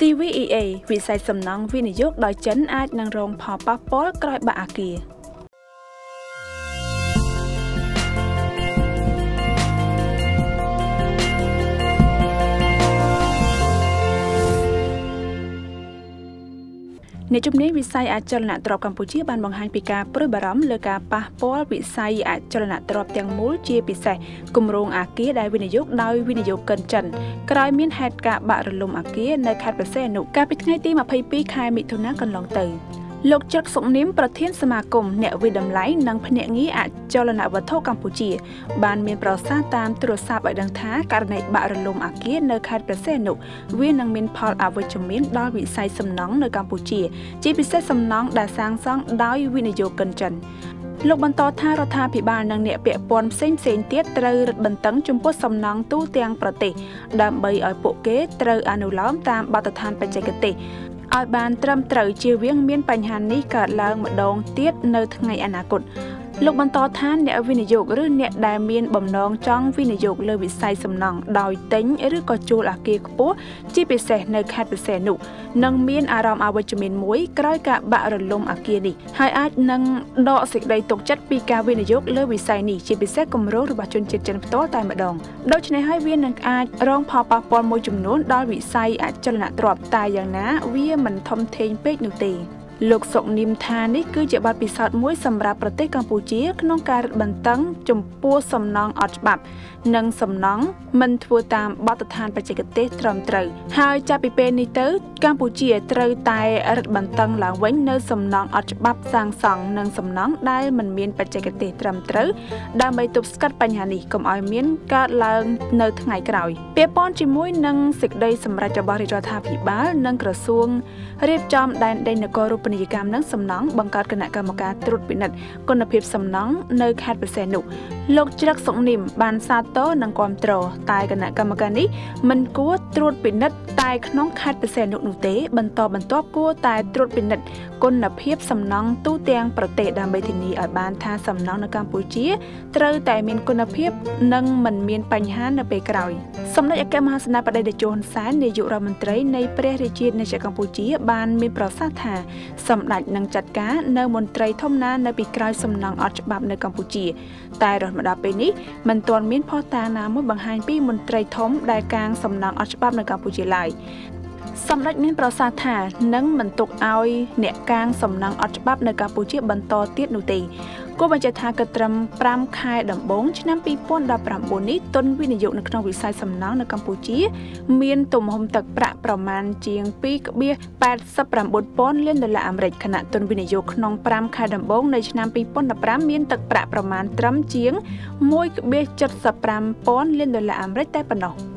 CVEA វិស័យសំណង់វិនិយោគដោយចិនអាចនឹងរងផលប៉ះពាល់ក្រោយបាក់អាគារ អ្នកជំនាញវិស័យអចលនទ្រព្យកម្ពុជាបានបង្ហាញពីការព្រួយបារម្ភលើការប៉ះពាល់វិស័យអចលនទ្រព្យទាំងមូលជាពិសេសគម្រោងអាគារដែលវិនិយោគដោយវិនិយោគកិនចិនក្រោយមានហេតុការណ៍បាក់រលំអាគារនៅខេត្តព្រះសីហនុកាលពីថ្ងៃទី22ខែមិថុនាកន្លងទៅ លោកចឹកសុកនីមប្រធានសមាគមអ្នកវិដំឡៃនិងភ្នាក់ងារអចលនវត្ថុកម្ពុជា បានមានប្រសាសន៍តាមទូរស័ព្ទឲ្យដឹងថាករណីបាក់រលំអាគារនៅខេត្តព្រះសីហនុវានឹងមានផលអវិជ្ជមានដល់វិស័យសំណង់នៅកម្ពុជា ជាពិសេសសំណង់ដែលសាងសង់ដោយវិនិយោគិនចិនលោកបន្តថារដ្ឋាភិបាលនិងអ្នកពាក់ព័ន្ធផ្សេងផ្សេងទៀតត្រូវរឹតបន្តឹងចំពោះសំណង់ទូទាំងប្រទេស ដើម្បីឲ្យពួកគេត្រូវអនុលោមតាមបទដ្ឋានបច្ចេកទេស ឲ្យបានត្រឹមត្រូវជៀសវាងមានបញ្ហានេះកើតឡើងម្ដងទៀតនៅថ្ងៃអនាគត លោកបន្តថាអ្នកវិនិយោគឬអ្នកដែលមានបំណងចង់វិនិយោគលើវិស័យសំណង់ដោយទិញឬក៏ជួលអគារខ្ពស់ជាពិសេសនៅខេត្តពិសេសនោះនឹងមានអារម្មណ៍អវិជ្ជមានមួយក្រោយការបាក់រលំអគារនេះហើយអាចនឹងដកសេចក្តីទុកចិត្តពីការវិនិយោគលើវិស័យនេះជាពិសេសគម្រោងរបស់ជនជាតិចិនផ្ទាល់តែម្ដងដូច្នេះហើយវានឹងអាចរងផលប៉ះពាល់មួយចំនួនដល់វិស័យអចលនទ្រព្យតែយ៉ាងណា វាមិនធំធេងពេកនោះទេ លោកសុកនីមថានេះគឺជាបទពិសោធន៍មួយសម្រាប់ប្រទេសកម្ពុជា ក្នុងការរឹតបន្តឹងចំពោះសំណង់អត់ច្បាប់ និងសំណង់មិនធ្វើតាមបទដ្ឋានបច្ចេកទេសត្រឹមត្រូវហើយចាប់ពីពេលនេះទៅកម្ពុជាត្រូវតែរឹតបន្តឹងឡើងវិញនៅសំណង់អត់ច្បាប់សាងសង់និងសំណង់ដែលមិនមានបច្ចេកទេសត្រឹមត្រូវដើម្បីទប់ស្កាត់បញ្ហានេះកុំឲ្យមានកើតឡើងនៅថ្ងៃក្រោយពាក់ព័ន្ធជាមួយនឹងសេចក្តីសម្រេចរបស់រាជរដ្ឋាភិបាល និងក្រសួងរៀបចំដែនដីនគររូបនីយកម្មនិងសំណង់បង្កើតគណៈកម្មការត្រួតពិនិត្យគុណភាពសំណង់នៅខេត្តបរសេនុលោកជ្រឹកសុកនិមបានសាទរនិងគាំទ្រតែគណៈកម្មការនេះមិនគួរ ត្រួតពិនិត្យតែក្នុងខេត្តបរសេនុនោះទេ បន្តបន្ទាប់គួរតែត្រួតពិនិត្យគុណភាពសំណង់ទូទាំងប្រទេសដើម្បីធានាឲ្យបានថាសំណង់នៅកម្ពុជាត្រូវតែមានគុណភាព និងមិនមានបញ្ហានៅពេលក្រោយសម្ដេចអគ្គមហាសេនាបតីតេជោហ៊ុនសែននាយករដ្ឋមន្ត្រីនៃព្រះរាជាណាចក្រកម្ពុជា បានមានប្រសាសន៍ថាសម្ដេចនឹងចាត់ការនៅមន្ត្រីធំណានៅពីក្រោយសំណង់អត់ច្បាប់នៅកម្ពុជា តែរហូតមកដល់ពេលនេះមិនទាន់មានផុសតាងណាមួយបង្ហាញពីមន្ត្រីធំដែលកាងសំណង់អត់ច្បាប់នៅកម្ពុជាឡើយសម្ដេចមានប្រសាសន៍ថានឹងមិនទុកឲ្យអ្នកកាងសំណង់អត់ច្បាប់នៅកម្ពុជាបន្តទៀតនោះទេគួរបញ្ជាក់ថាគិតត្រឹម5ខែដំបូងឆ្នាំ2019នេះទុនវិនិយោគនៅក្នុងវិស័យសំណង់នៅកម្ពុជា មានទំហំទឹកប្រាក់ប្រមាណជាង2.89លានដុល្លារអាមេរិកខណៈទុនវិនិយោគក្នុង5ខែដំបូងនៃឆ្នាំ2015មានទឹកប្រាក់ប្រមាណត្រឹមជាង1.75ពាន់លានដុល្លារអាមេរិកតែប៉ុណ្ណោះ។